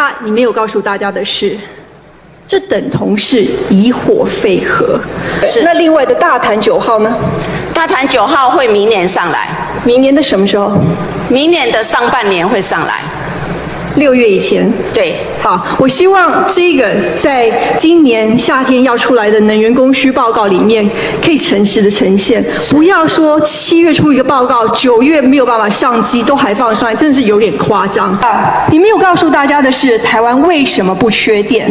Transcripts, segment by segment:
大你没有告诉大家的是，这等同是以火废核。是那另外的大潭九号呢？大潭九号会明年上来，明年的什么时候？明年的上半年会上来。六月以前。对，好，我希望这个在今年夏天要出来的能源供需报告里面，可以诚实的呈现，不要说七月出一个报告，九月没有办法上机，都还放上来，真的是有点夸张啊！你没有告诉大家的是，台湾为什么不缺电？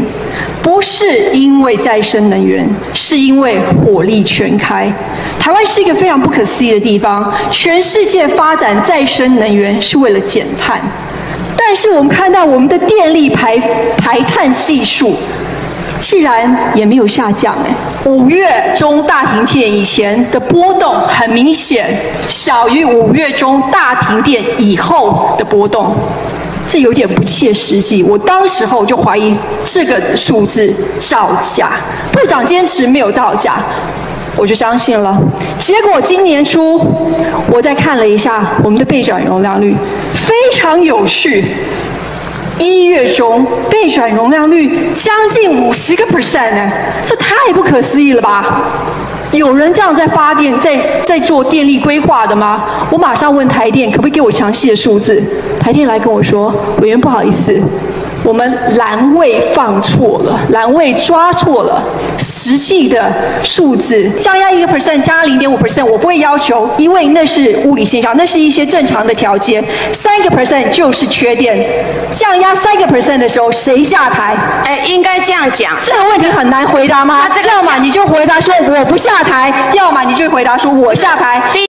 不是因为再生能源，是因为火力全开。台湾是一个非常不可思议的地方，全世界发展再生能源是为了减碳。但是我们看到我们的电力排排碳系数，竟然也没有下降哎。五月中大停电以前的波动很明显，小于五月中大停电以后的波动，这有点不切实际。我当时候就怀疑这个数字造假，部长坚持没有造假。我就相信了，结果今年初，我再看了一下我们的备转容量率，非常有趣。一月中备转容量率将近五十个 percent 呢，这太不可思议了吧？有人这样在发电、在在做电力规划的吗？我马上问台电，可不可以给我详细的数字？台电来跟我说，委员不好意思。我们栏位放错了，栏位抓错了，实际的数字降压一个 percent 加零点五 percent，我不会要求，因为那是物理现象，那是一些正常的条件。三个 percent 就是缺电，降压三个 percent 的时候谁下台？哎，应该这样讲。这个问题很难回答吗？那这个要么你就回答说我不下台，要么你就回答说我下台。第